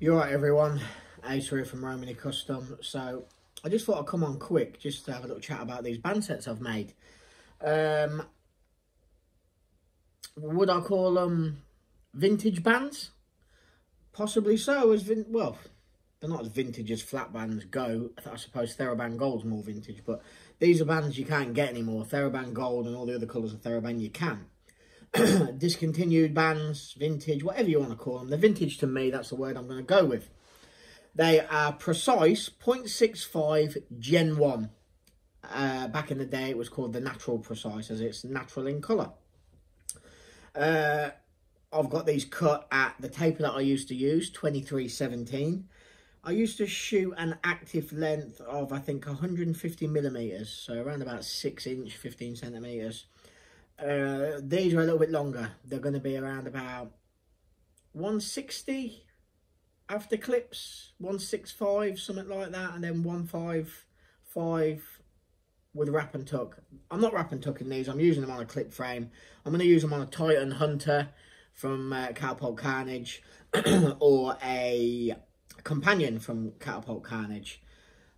You're right, everyone. Ace here from Romany Custom. So, I just thought I'd come on quick just to have a little chat about these band sets I've made. Um, would I call them vintage bands? Possibly so. As vin well, they're not as vintage as flat bands go. I suppose Theraband Gold's more vintage, but these are bands you can't get anymore. Theraband Gold and all the other colours of Theraband you can. discontinued bands, vintage, whatever you want to call them. The vintage to me, that's the word I'm going to go with. They are precise 0.65 Gen 1. Uh, back in the day, it was called the natural precise, as it's natural in colour. Uh, I've got these cut at the taper that I used to use, 2317. I used to shoot an active length of, I think, 150 millimetres, so around about 6 inch, 15 centimetres. Uh, these are a little bit longer. They're going to be around about 160 after clips, 165, something like that, and then 155 with wrap and tuck. I'm not wrap and tucking these, I'm using them on a clip frame. I'm going to use them on a Titan Hunter from uh, Catapult Carnage or a companion from Catapult Carnage.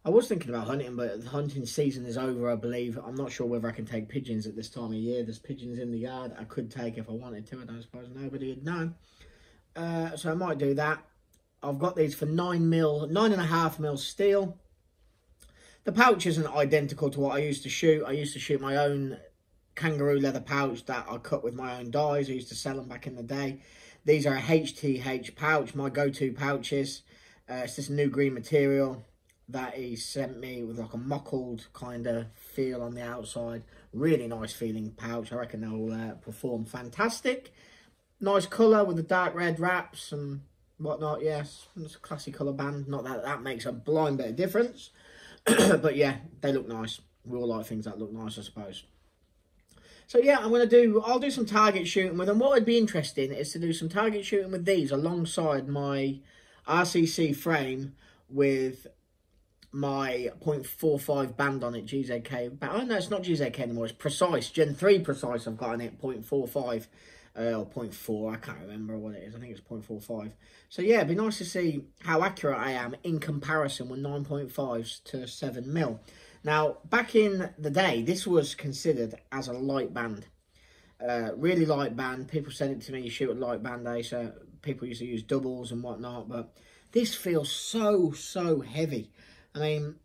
I was thinking about hunting, but the hunting season is over, I believe. I'm not sure whether I can take pigeons at this time of year. There's pigeons in the yard I could take if I wanted to. I don't suppose nobody would know. Uh, so I might do that. I've got these for 9 mil, 9.5 mil steel. The pouch isn't identical to what I used to shoot. I used to shoot my own kangaroo leather pouch that I cut with my own dies. I used to sell them back in the day. These are a HTH pouch, my go-to pouches. Uh, it's this new green material that he sent me with like a mockled kind of feel on the outside. Really nice feeling pouch. I reckon they'll uh, perform fantastic. Nice colour with the dark red wraps and whatnot. Yes, it's a classy colour band. Not that that makes a blind bit of difference. but yeah, they look nice. We all like things that look nice, I suppose. So yeah, I'm going to do, I'll do some target shooting with them. What would be interesting is to do some target shooting with these alongside my RCC frame with my 0.45 band on it, GZK. But oh no, it's not GZK anymore. It's Precise, Gen 3 Precise I've got on it, 0.45 uh, or 0.4. I can't remember what it is. I think it's 0.45. So yeah, it'd be nice to see how accurate I am in comparison with 9.5s to 7 mil. Now, back in the day, this was considered as a light band. Uh, really light band. People said it to me, you shoot a light band, eh? So people used to use doubles and whatnot. But this feels so, so heavy. I mean,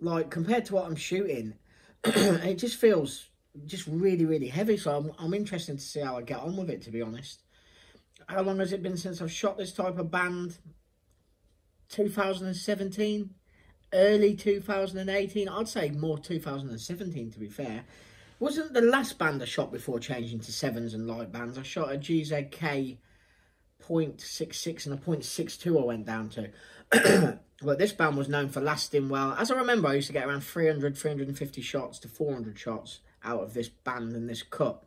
like compared to what I'm shooting, it just feels just really, really heavy. So I'm, I'm interested to see how I get on with it, to be honest. How long has it been since I've shot this type of band? 2017? Early 2018? I'd say more 2017, to be fair. Wasn't the last band I shot before changing to sevens and light bands? I shot a GZK 0.66 and a 0.62 I went down to. But this band was known for lasting well. As I remember, I used to get around 300, 350 shots to 400 shots out of this band and this cut.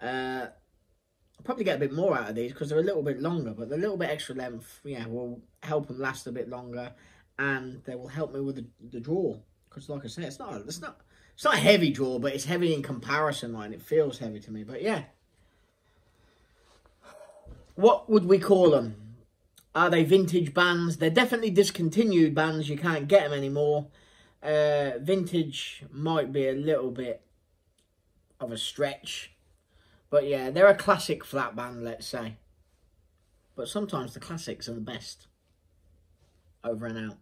Uh, I'll probably get a bit more out of these because they're a little bit longer, but the little bit extra length, yeah, will help them last a bit longer, and they will help me with the, the draw. Because, like I said, it's not, it's not, it's not a heavy draw, but it's heavy in comparison. Like it feels heavy to me, but yeah. What would we call them? Are they vintage bands? They're definitely discontinued bands. You can't get them anymore. Uh, vintage might be a little bit of a stretch. But yeah, they're a classic flat band, let's say. But sometimes the classics are the best. Over and out.